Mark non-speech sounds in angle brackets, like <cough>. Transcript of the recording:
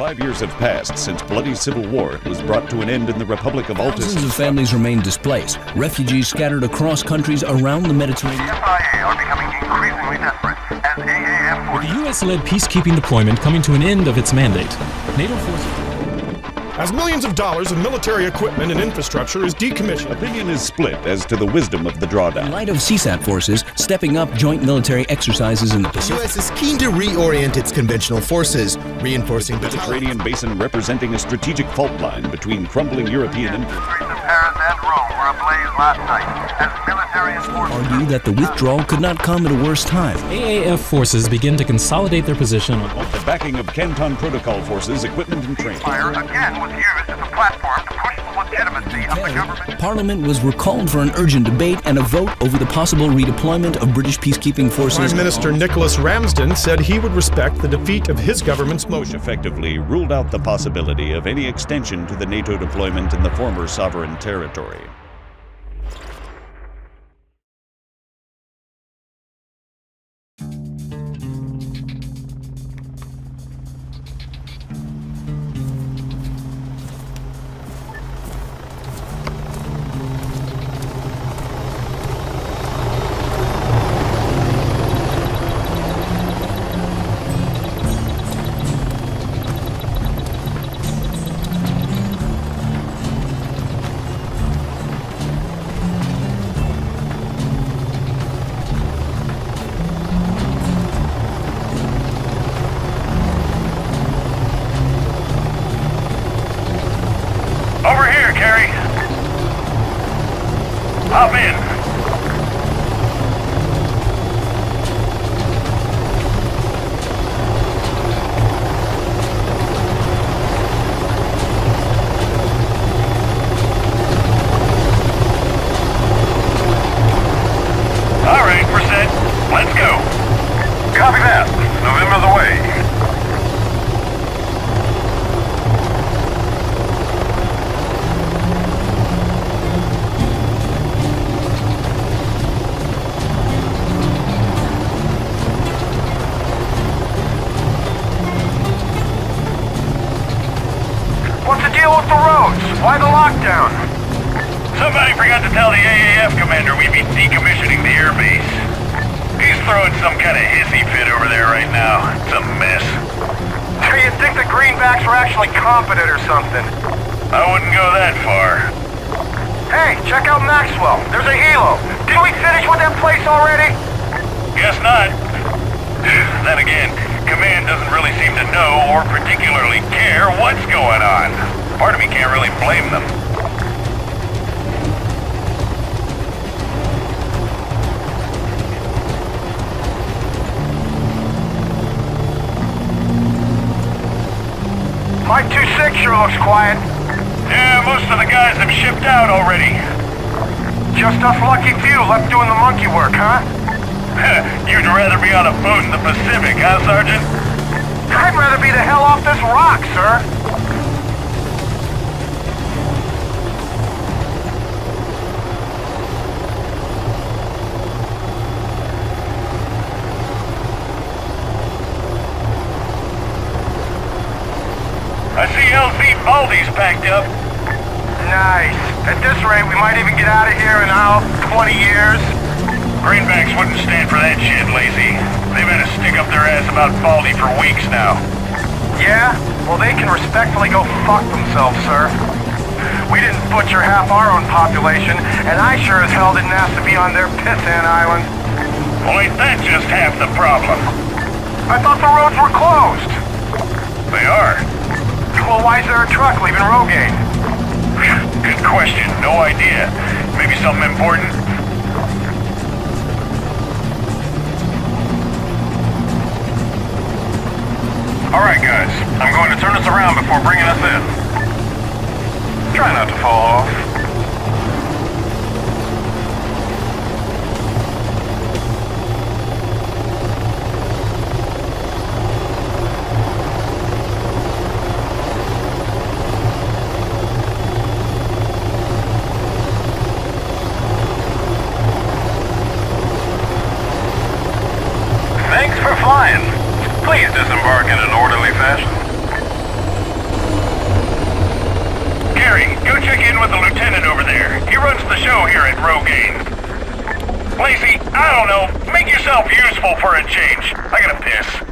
Five years have passed since bloody civil war was brought to an end in the Republic of Altis. Thousands of families remain displaced. Refugees scattered across countries around the Mediterranean. FIA are becoming increasingly desperate as AAF With the U.S.-led peacekeeping deployment coming to an end of its mandate, NATO forces... As millions of dollars of military equipment and infrastructure is decommissioned, Opinion is split as to the wisdom of the drawdown. In drawdown. light of CSAT forces stepping up joint military exercises in the Pacific. The U.S. is keen to reorient its conventional forces, reinforcing the Mediterranean basin representing a strategic fault line between crumbling European influence. Streets of and Rome were ablaze last night as military enforcement Argue that the withdrawal could not come at a worse time. AAF forces begin to consolidate their position on The backing of Canton Protocol forces, equipment and training. fire again was used as a platform to push the legitimacy of the government. Parliament was recalled for an urgent debate and a vote over the possible redeployment of British peacekeeping forces. Prime Minister Nicholas Ramsden said he would respect the defeat of his government's Which motion. effectively ruled out the possibility of any extension to the NATO deployment in the former sovereign territory. Deal with the roads? Why the lockdown? Somebody forgot to tell the AAF commander we'd be decommissioning the airbase. He's throwing some kind of hissy fit over there right now. It's a mess. So you think the greenbacks were actually competent or something? I wouldn't go that far. Hey, check out Maxwell. There's a helo. Didn't we finish with that place already? Guess not. <sighs> then again, Command doesn't really seem to know or particularly care what's going on. Part of me can't really blame them. Mike-26 sure looks quiet. Yeah, most of the guys have shipped out already. Just us lucky few left doing the monkey work, huh? <laughs> You'd rather be on a boat in the Pacific, huh, Sergeant? I'd rather be the hell off this rock, sir. I see LZ Baldy's packed up. Nice. At this rate, we might even get out of here in, oh, 20 years. Greenbacks wouldn't stand for that shit, Lazy. They've had to stick up their ass about Baldy for weeks now. Yeah? Well, they can respectfully go fuck themselves, sir. We didn't butcher half our own population, and I sure as hell didn't ask to be on their pissant island. Well, ain't that just half the problem? I thought the roads were closed. They are. Well, why is there a truck leaving Rogain? Good question. No idea. Maybe something important. All right, guys. I'm going to turn us around before bringing us in. Try not to fall off. Thanks for flying. Please disembark in an orderly fashion. Kerry, go check in with the lieutenant over there. He runs the show here at Rogain. Lacey, I don't know. Make yourself useful for a change. I gotta piss.